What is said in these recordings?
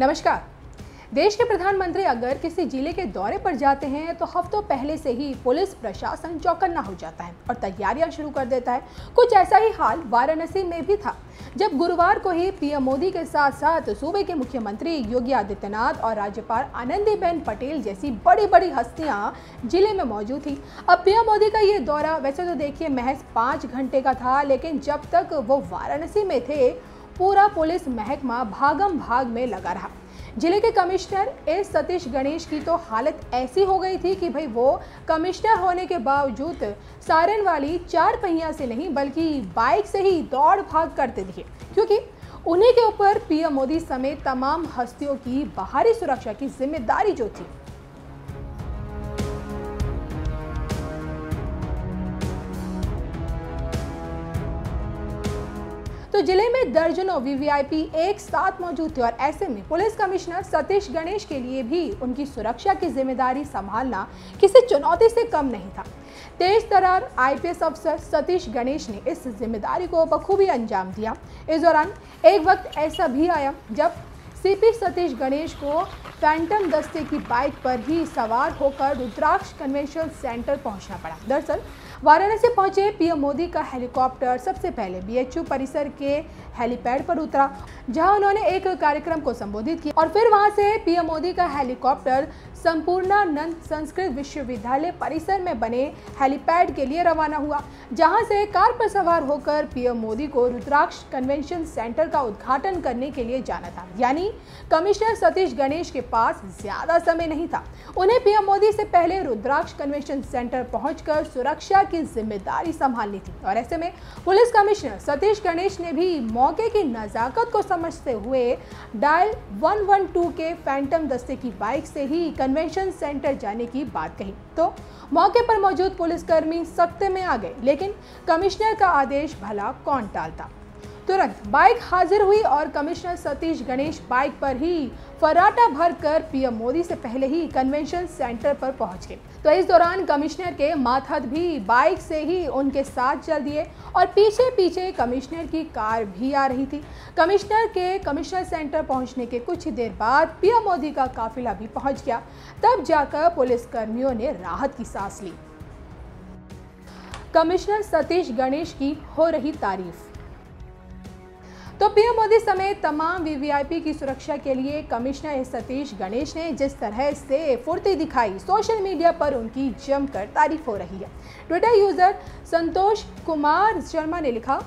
नमस्कार। देश के प्रधानमंत्री अगर किसी ज़िले के दौरे पर जाते हैं तो हफ्तों पहले से ही पुलिस प्रशासन चौकन्ना हो जाता है और तैयारियाँ शुरू कर देता है। कुछ ऐसा ही हाल वाराणसी में भी था, जब गुरुवार को ही पीएम मोदी के साथ साथ सूबे के मुख्यमंत्री योगी आदित्यनाथ और राज्यपाल आनंदीबेन पटेल जैसी बड़ी बड़ी हस्तियाँ ज़िले में मौजूद थी। अब पीएम मोदी का ये दौरा, वैसे तो देखिए महज पाँच घंटे का था, लेकिन जब तक वो वाराणसी में थे पूरा पुलिस महकमा भागम भाग में लगा रहा। ज़िले के कमिश्नर एस सतीश गणेश की तो हालत ऐसी हो गई थी कि भाई वो कमिश्नर होने के बावजूद सायरन वाली चार पहिया से नहीं, बल्कि बाइक से ही दौड़ भाग करते दिखे। क्योंकि उन्हीं के ऊपर पीएम मोदी समेत तमाम हस्तियों की बाहरी सुरक्षा की ज़िम्मेदारी जो थी तो ज़िले में दर्जनों वीवीआईपी एक साथ मौजूद थे और ऐसे में पुलिस कमिश्नर सतीश गणेश के लिए भी उनकी सुरक्षा की ज़िम्मेदारी संभालना किसी चुनौती से कम नहीं था। तेज तरार आईपीएस अफसर सतीश गणेश ने इस ज़िम्मेदारी को बखूबी अंजाम दिया। इस दौरान एक वक्त ऐसा भी आया जब सीपी सतीश गणेश को फैंटम दस्ते की बाइक पर ही सवार होकर रुद्राक्ष कन्वेंशन सेंटर पहुँचना पड़ा। दरअसल वाराणसी पहुँचे पीएम मोदी का हेलीकॉप्टर। सबसे पहले बीएचयू परिसर के हेलीपैड पर उतरा, जहाँ उन्होंने एक कार्यक्रम को संबोधित किया और फिर वहाँ से पीएम मोदी का हेलीकॉप्टर संपूर्णानंद संस्कृत विश्वविद्यालय परिसर में बने हेलीपैड के लिए रवाना हुआ, जहाँ से कार पर सवार होकर पीएम मोदी को रुद्राक्ष कन्वेंशन सेंटर का उद्घाटन करने के लिए जाना था। यानी कमिश्नर सतीश गणेश के पास ज़्यादा समय नहीं था। उन्हें पीएम मोदी से पहले रुद्राक्ष कन्वेंशन सेंटर पहुंचकर सुरक्षा की ज़िम्मेदारी संभालनी थी। और ऐसे में पुलिस कमिश्नर सतीश गणेश ने भी मौके की नजाकत को समझते हुए डायल 112 के फैंटम दस्ते की बाइक से ही कन्वेंशन सेंटर जाने की बात कही। तो मौके पर मौजूद पुलिसकर्मी सख्ते में आ गए, लेकिन कमिश्नर का आदेश भला कौन टालता? तुरंत बाइक हाजिर हुई और कमिश्नर सतीश गणेश बाइक पर ही फराटा भर कर पीएम मोदी से पहले ही कन्वेंशन सेंटर पर पहुँच। गए तो इस दौरान कमिश्नर के माथद भी बाइक से ही उनके साथ चल दिए और पीछे पीछे कमिश्नर की कार भी आ रही थी। कमिश्नर के कमिश्नर सेंटर पहुँचने के कुछ ही देर बाद पीएम मोदी का काफिला भी पहुँच गया। तब जाकर पुलिस कर्मियों ने राहत की सांस ली। कमिश्नर सतीश गणेश की हो रही तारीफ़। तो पीएम मोदी समेत तमाम वीवीआईपी की सुरक्षा के लिए कमिश्नर सतीश गणेश ने जिस तरह से फुर्ती दिखाई, सोशल मीडिया पर उनकी जमकर तारीफ़ हो रही है। ट्विटर यूज़र संतोष कुमार शर्मा ने लिखा,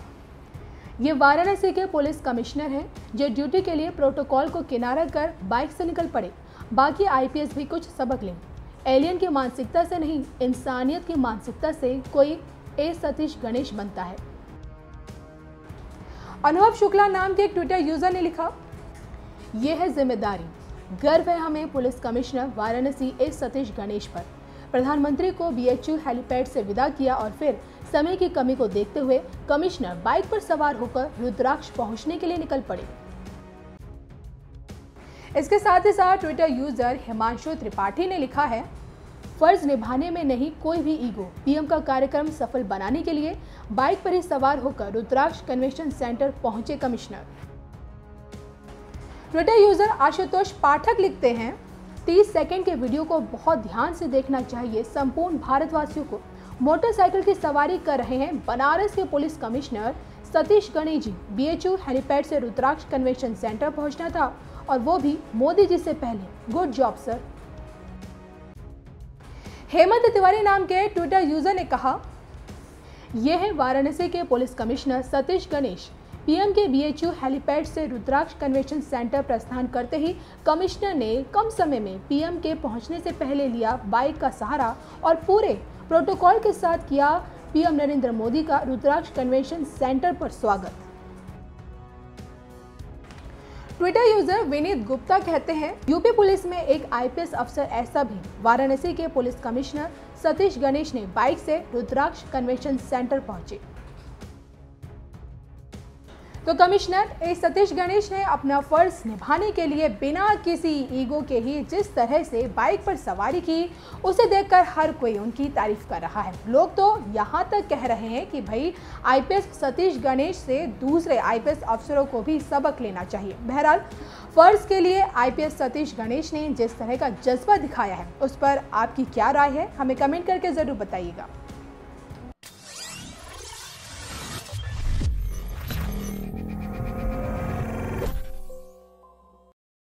ये वाराणसी के पुलिस कमिश्नर हैं, जो ड्यूटी के लिए प्रोटोकॉल को किनारा कर बाइक से निकल पड़े। बाकी आईपीएस भी कुछ सबक लें। एलियन की मानसिकता से नहीं, इंसानियत की मानसिकता से कोई ए सतीश गणेश बनता है। अनुभव शुक्ला नाम के एक ट्विटर यूज़र ने लिखा यह है ज़िम्मेदारी। गर्व है हमें police commissioner Varanasi S Satish Ganesh पर। प्रधानमंत्री को बीएचयू हेलीपैड से विदा किया और फिर समय की कमी को देखते हुए कमिश्नर बाइक पर सवार होकर रुद्राक्ष पहुँचने के लिए निकल पड़े। इसके साथ ही साथ ट्विटर यूज़र हिमांशु त्रिपाठी ने लिखा है फ़र्ज़ निभाने में नहीं कोई भी ईगो। पीएम का कार्यक्रम सफल बनाने के लिए बाइक पर ही सवार होकर रुद्राक्ष कन्वेंशन सेंटर पहुँचे commissioner. Twitter user Ashutosh Pathak लिखते हैं 30 सेकंड के वीडियो को बहुत ध्यान से देखना चाहिए संपूर्ण भारतवासियों को। मोटरसाइकिल की सवारी कर रहे हैं बनारस के police commissioner Satish Ganesh ji BHU helipad से रुद्राक्ष कन्वेंशन सेंटर पहुँचना था और वो भी मोदी जी से पहले। Good job, sir. Hemant Tiwari नाम के ट्विटर यूज़र ने कहा, यह है वाराणसी के police commissioner Satish Ganesh. PM के बीएचयू हेलीपैड से रुद्राक्ष कन्वेंशन सेंटर प्रस्थान करते ही कमिश्नर ने कम समय में पीएम के पहुँचने से पहले लिया बाइक का सहारा और पूरे प्रोटोकॉल के साथ किया पीएम नरेंद्र मोदी का रुद्राक्ष कन्वेंशन सेंटर पर स्वागत। ट्विटर यूज़र विनीत गुप्ता कहते हैं यूपी पुलिस में एक आईपीएस अफसर ऐसा भी। वाराणसी के पुलिस कमिश्नर सतीश गणेश ने बाइक से रुद्राक्ष कन्वेंशन सेंटर पहुँचे। तो कमिश्नर ए सतीश गणेश ने अपना फ़र्ज़ निभाने के लिए बिना किसी ईगो के ही जिस तरह से बाइक पर सवारी की, उसे देखकर हर कोई उनकी तारीफ़ कर रहा है। लोग तो यहाँ तक कह रहे हैं कि भाई, आईपीएस सतीश गणेश से दूसरे आईपीएस अफसरों को भी सबक लेना चाहिए। बहरहाल, फ़र्ज़ के लिए आईपीएस सतीश गणेश ने जिस तरह का जज्बा दिखाया है, उस पर आपकी क्या राय है? हमें कमेंट करके ज़रूर बताइएगा।